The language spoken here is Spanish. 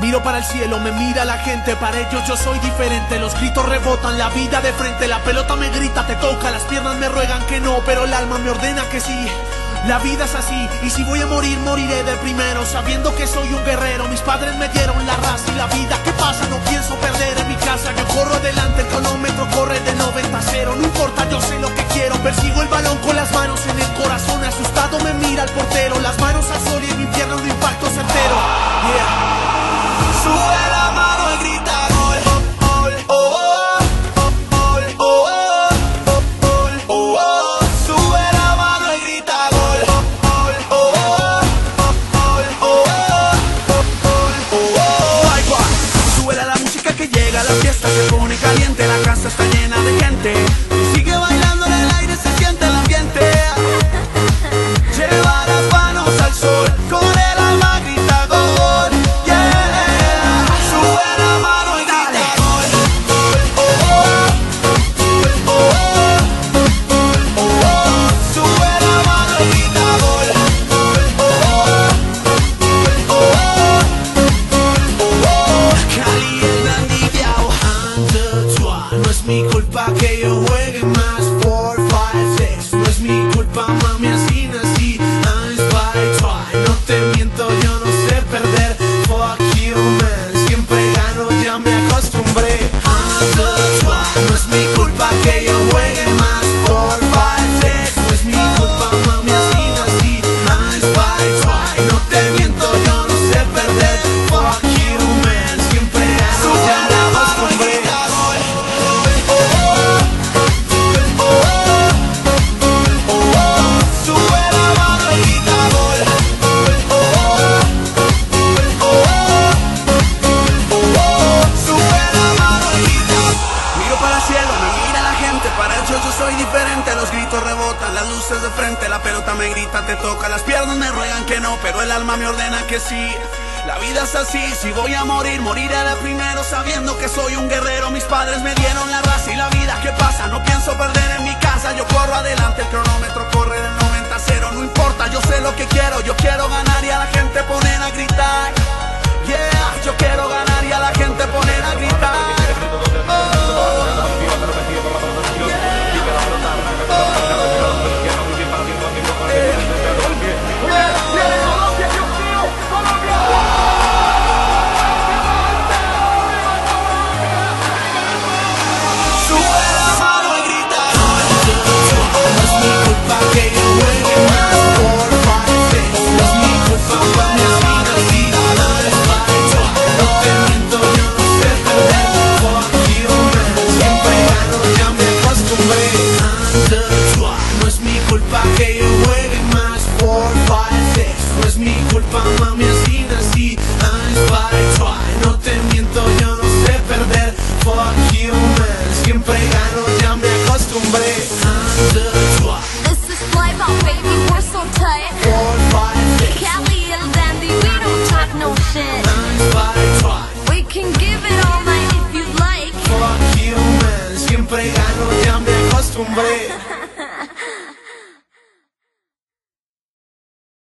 Miro para el cielo, me mira la gente, para ellos yo soy diferente. Los gritos rebotan, la vida de frente, la pelota me grita, te toca, las piernas me ruegan que no, pero el alma me ordena que sí. La vida es así, y si voy a morir, moriré de primero, sabiendo que soy un guerrero. Mis padres me dieron la raza y la vida. ¿Qué pasa? No pienso perder en mi casa. Yo corro adelante, el cronómetro corre de 90 a 0. No importa, yo sé lo que yo soy diferente. Los gritos rebotan, las luces de frente, la pelota me grita, te toca, las piernas me ruegan que no, pero el alma me ordena que sí. La vida es así, si voy a morir, moriré de primero sabiendo que soy un guerrero. Mis padres me dieron la raza y la vida, ¿qué pasa? No pienso perder en mi casa, yo corro adelante, el culpa que yo juegue más por fase No es mi culpa, mami, así nací I'm falso, no te miento, yo no sé perder Fuck you, man, siempre gano, ya me acostumbré This is ball, oh, baby, we're so tight. four, five, six Cali Dandy, we don't talk no shit. We can give it all night if you like. fuck you, man, siempre gano, ya me acostumbré